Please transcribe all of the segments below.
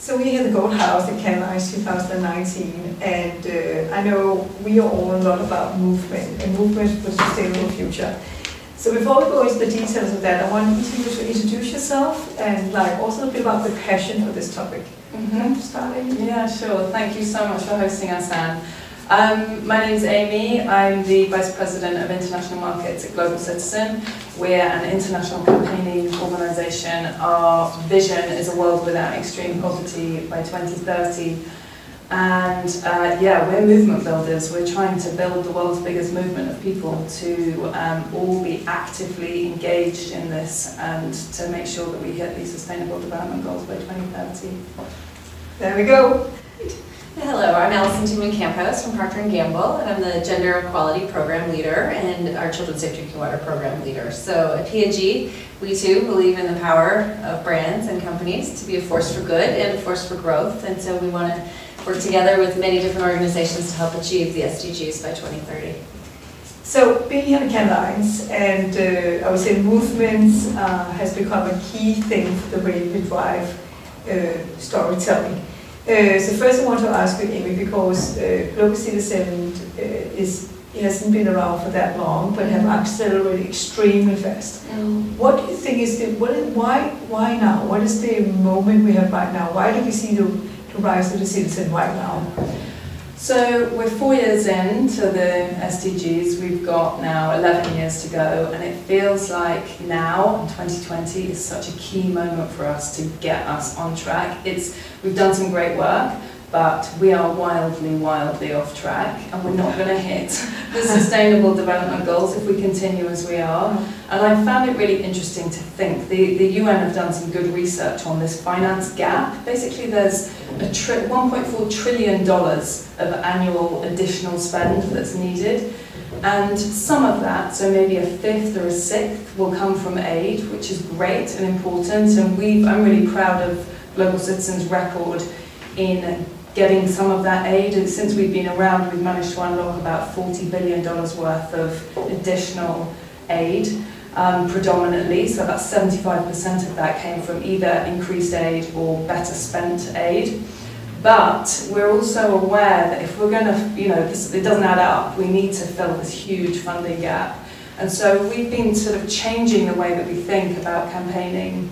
So we're here at the Gold House in Cannes Lions 2019, and uh, I know we are all a lot about movement and movement for a sustainable future. So before we go into the details of that, I want each of you to introduce yourself and like also a bit about the passion for this topic. Mm -hmm. Starting. Yeah, sure. Thank you so much for hosting us, Ann. Um, my name is Amy. I'm the Vice President of International Markets at Global Citizen. We're an international campaigning organisation. Our vision is a world without extreme poverty by 2030. And uh, yeah, we're movement builders. We're trying to build the world's biggest movement of people to um, all be actively engaged in this and to make sure that we hit these sustainable development goals by 2030. There we go. Hello, I'm Allison Tummon Kamphuis from Procter & Gamble, and I'm the Gender Equality Program Leader and our Children's Safe Drinking Water Program Leader. So at P&G, we too believe in the power of brands and companies to be a force for good and a force for growth, and so we want to work together with many different organizations to help achieve the SDGs by 2030. So being here in Cannes Lions, and uh, I would say movements uh, has become a key thing for the way we drive uh, storytelling. Uh, so first I want to ask you, Amy, because uh, Global Citizen uh, is it hasn't been around for that long, but have accelerated extremely fast. Mm. What do you think is the what? Why why now? What is the moment we have right now? Why do we see the to rise of the citizen right now? So we're four years into the SDGs. We've got now 11 years to go, and it feels like now, in 2020, is such a key moment for us to get us on track. It's we've done some great work, but we are wildly, wildly off track and we're not going to hit the sustainable development goals if we continue as we are. And I found it really interesting to think. The, the UN have done some good research on this finance gap. Basically, there's a tri $1.4 trillion of annual additional spend that's needed. And some of that, so maybe a fifth or a sixth, will come from aid, which is great and important. And we I'm really proud of Global Citizens' record in getting some of that aid. And since we've been around, we've managed to unlock about $40 billion worth of additional aid, um, predominantly. So about 75% of that came from either increased aid or better spent aid. But we're also aware that if we're going to, you know, this, it doesn't add up, we need to fill this huge funding gap. And so we've been sort of changing the way that we think about campaigning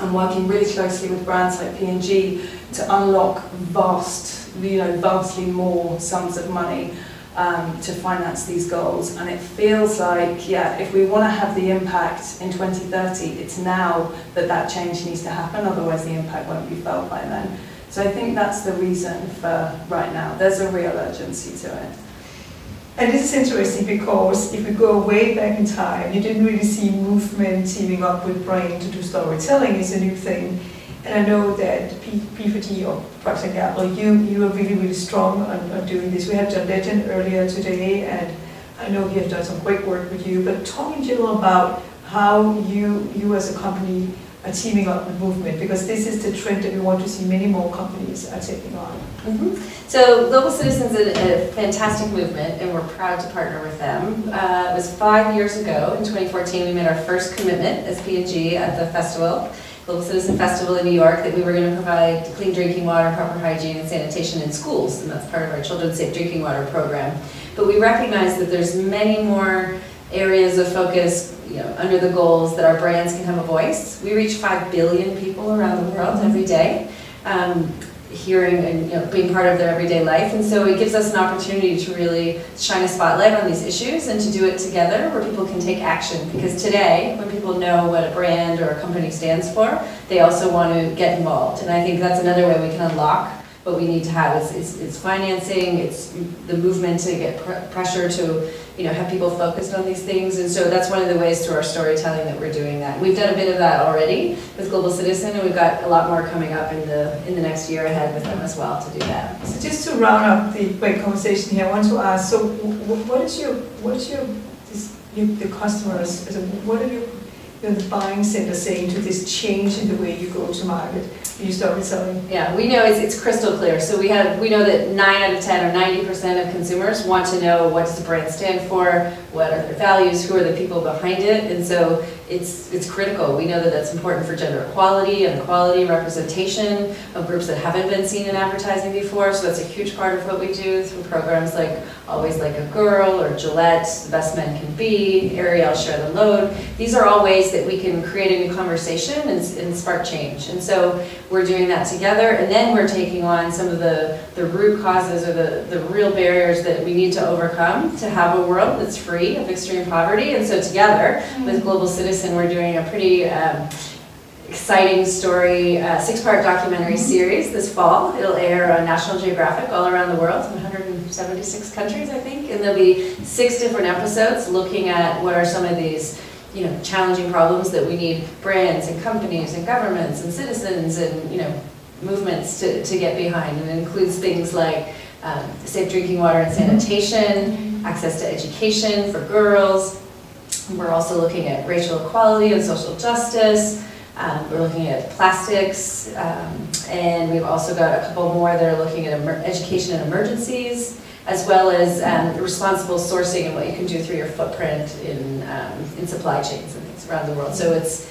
and working really closely with brands like P&G to unlock vast, you know, vastly more sums of money um, to finance these goals. And it feels like, yeah, if we want to have the impact in 2030, it's now that that change needs to happen, otherwise the impact won't be felt by then. So I think that's the reason for right now. There's a real urgency to it. And this is interesting because if we go way back in time, you didn't really see movement teaming up with brain to do storytelling It's a new thing. And I know that P&G or you, you are really, really strong on, on doing this. We had John Legend earlier today, and I know he has done some great work with you, but talk in general about how you, you as a company are teaming up movement, because this is the trend that we want to see many more companies are taking on. Mm -hmm. So Global Citizens is a, fantastic movement, and we're proud to partner with them. Uh, it was five years ago, in 2014, we made our first commitment as P&G at the festival. Global Citizen Festival in New York that we were going to provide clean drinking water, proper hygiene, and sanitation in schools, and that's part of our Children's Safe Drinking Water program. But we recognize that there's many more areas of focus you know, under the goals that our brands can have a voice. We reach 5 billion people around the world every day. Um, hearing and you know, being part of their everyday life. And so it gives us an opportunity to really shine a spotlight on these issues and to do it together where people can take action. Because today, when people know what a brand or a company stands for, they also want to get involved. And I think that's another way we can unlock what we need to have. It's, it's financing, it's the movement to get pr pressure to you know, have people focused on these things. And so that's one of the ways through our storytelling that we're doing that. We've done a bit of that already with Global Citizen, and we've got a lot more coming up in the in the next year ahead with them as well to do that. So just to round up the great conversation here, I want to ask, so what is your, what is your, this, your the customers, what are your you know, the buying center saying to this change in the way you go to market? You start selling. Yeah, we know it's, it's crystal clear. So we have we know that nine out of ten or ninety percent of consumers want to know what does the brand stand for, what are their values, who are the people behind it, and so it's, it's critical. We know that that's important for gender equality and equality and representation of groups that haven't been seen in advertising before. So that's a huge part of what we do through programs like Always Like a Girl or Gillette, The Best Men Can Be, Ariel Share the Load. These are all ways that we can create a new conversation and, and spark change. And so we're doing that together and then we're taking on some of the, the root causes or the, the real barriers that we need to overcome to have a world that's free of extreme poverty. And so together with mm-hmm. Global Citizen, we're doing a pretty um, exciting story, uh, six-part documentary series this fall. It'll air on National Geographic all around the world, 176 countries, I think, and there'll be six different episodes looking at what are some of these you know, challenging problems that we need brands and companies and governments and citizens and, you know, movements to, to get behind. And it includes things like um, safe drinking water and sanitation, access to education for girls. We're also looking at racial equality and social justice. Um, we're looking at plastics, um, and we've also got a couple more that are looking at education and emergencies, as well as um, responsible sourcing and what you can do through your footprint in, um, in supply chains and things around the world. So it's,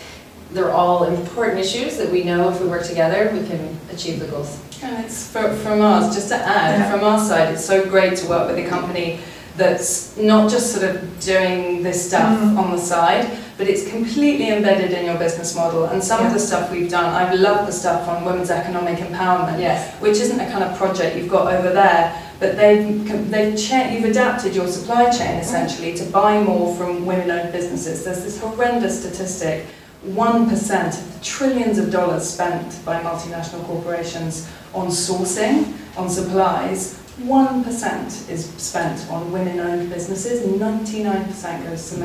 they're all important issues that we know if we work together, we can achieve the goals. And it's for, from us, just to add, Yeah. from our side, it's so great to work with a company that's not just sort of doing this stuff Mhm. on the side, but it's completely embedded in your business model. And some of the stuff we've done, I've loved the stuff on women's economic empowerment, Yes. which isn't a kind of project you've got over there, but they've, they've cha- you've adapted your supply chain essentially to buy more from women-owned businesses. There's this horrendous statistic, 1% of the trillions of dollars spent by multinational corporations on sourcing, on supplies, 1% is spent on women-owned businesses, 99% goes to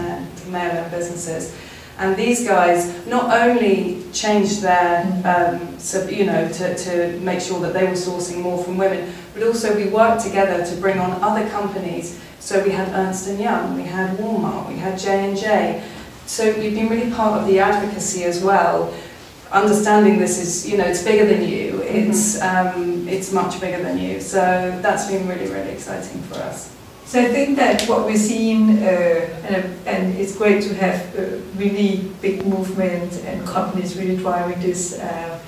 male-owned businesses. And these guys not only changed their, um, so, you know, to, to make sure that they were sourcing more from women, but also we worked together to bring on other companies. So we had Ernst & Young, we had Walmart, we had J&J. So we've been really part of the advocacy as well. Understanding this is, you know, it's bigger than you. It's, um, it's much bigger than you. So that's been really, really exciting for us. So I think that what we're seeing, uh, and, and it's great to have a really big movement and companies really driving this uh,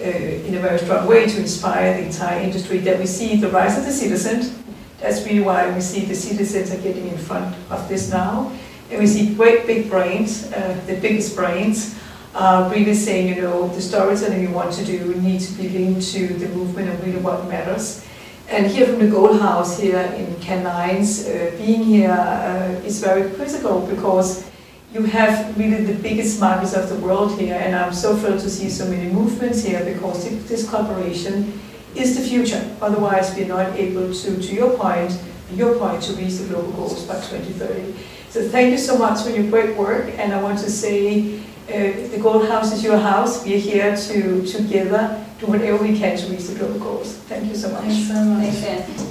uh, in a very strong way to inspire the entire industry, that we see the rise of the citizen. That's really why we see the citizens are getting in front of this now. And we see great big brains, uh, the biggest brains, uh, really saying, you know, the storytelling we want to do need to be linked to the movement and really what matters. And here from the Gold House here in Cannes, uh, being here uh, is very critical because you have really the biggest markets of the world here and I'm so thrilled to see so many movements here because this cooperation is the future. Otherwise we're not able to, to your point, your point to reach the global goals by 2030. So thank you so much for your great work and I want to say uh, the Gold House is your house. We're here to together do whatever we can to reach the global goals. Thank you so much. Thanks so much. Thanks, Ann.